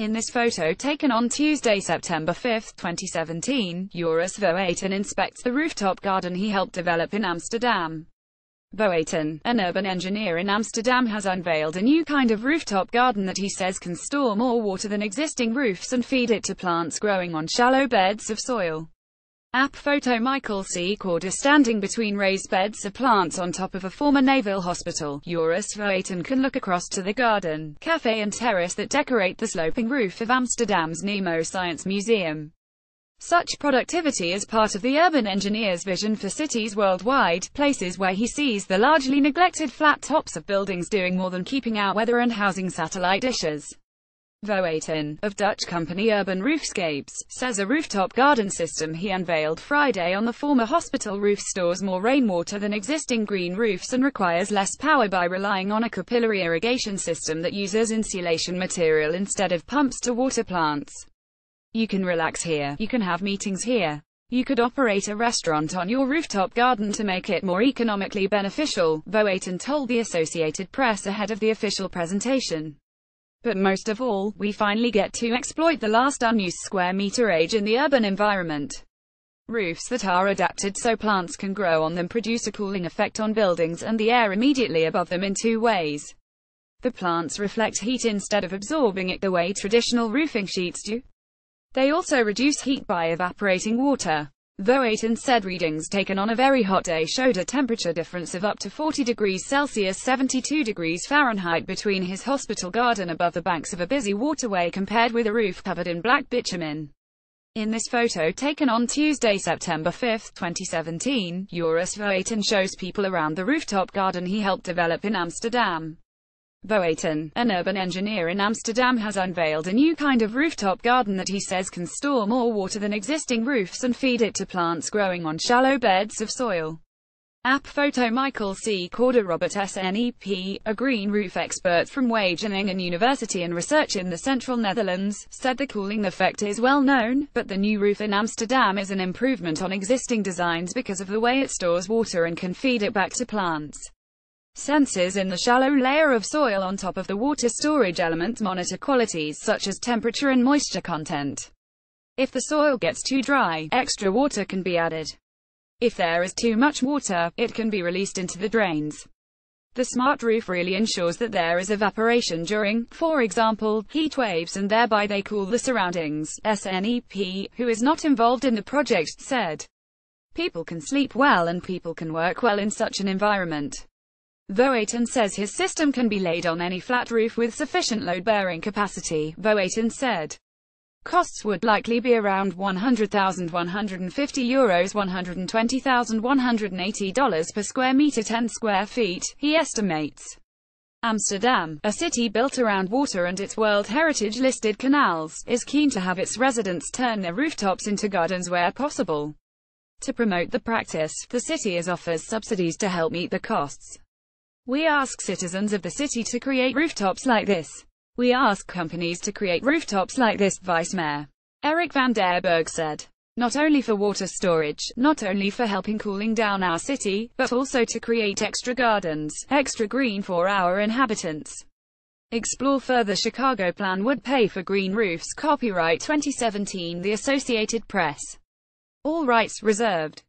In this photo taken on Tuesday, September 5, 2017, Joris Voeten inspects the rooftop garden he helped develop in Amsterdam. Voeten, an urban engineer in Amsterdam has unveiled a new kind of rooftop garden that he says can store more water than existing roofs and feed it to plants growing on shallow beds of soil. App photo Michael C. Corder standing between raised beds of plants on top of a former naval hospital. Joris Voeten can look across to the garden, cafe and terrace that decorate the sloping roof of Amsterdam's Nemo Science Museum. Such productivity is part of the urban engineer's vision for cities worldwide, places where he sees the largely neglected flat tops of buildings doing more than keeping out weather and housing satellite dishes. Voeten, of Dutch company Urban Roofscapes, says a rooftop garden system he unveiled Friday on the former hospital roof stores more rainwater than existing green roofs and requires less power by relying on a capillary irrigation system that uses insulation material instead of pumps to water plants. You can relax here, you can have meetings here. You could operate a restaurant on your rooftop garden to make it more economically beneficial, Voeten told the Associated Press ahead of the official presentation. But most of all, we finally get to exploit the last unused square meter age in the urban environment. Roofs that are adapted so plants can grow on them produce a cooling effect on buildings and the air immediately above them in two ways. The plants reflect heat instead of absorbing it the way traditional roofing sheets do. They also reduce heat by evaporating water. Voeten said readings taken on a very hot day showed a temperature difference of up to 40 degrees Celsius 72 degrees Fahrenheit between his hospital garden above the banks of a busy waterway compared with a roof covered in black bitumen. In this photo taken on Tuesday, September 5, 2017, Joris Voeten shows people around the rooftop garden he helped develop in Amsterdam. Voeten, an urban engineer in Amsterdam has unveiled a new kind of rooftop garden that he says can store more water than existing roofs and feed it to plants growing on shallow beds of soil. App photo Michael C. Corder Robert S. SNEP, a green roof expert from Wageningen University and research in the central Netherlands, said the cooling effect is well known, but the new roof in Amsterdam is an improvement on existing designs because of the way it stores water and can feed it back to plants. Sensors in the shallow layer of soil on top of the water storage elements monitor qualities such as temperature and moisture content. If the soil gets too dry, extra water can be added. If there is too much water, it can be released into the drains. The smart roof really ensures that there is evaporation during, for example, heat waves and thereby they cool the surroundings, SNEP, who is not involved in the project, said. People can sleep well and people can work well in such an environment. Voeten says his system can be laid on any flat roof with sufficient load-bearing capacity, Voeten said. Costs would likely be around 100,000 150 euros 120,000 180 dollars per square meter 10 square feet, he estimates. Amsterdam, a city built around water and its World Heritage listed canals, is keen to have its residents turn their rooftops into gardens where possible. To promote the practice, the city is offers subsidies to help meet the costs. We ask citizens of the city to create rooftops like this. We ask companies to create rooftops like this, Vice Mayor Eric van der Burg said. Not only for water storage, not only for helping cooling down our city, but also to create extra gardens, extra green for our inhabitants. Explore further Chicago plan would pay for green roofs Copyright 2017 The Associated Press. All rights reserved.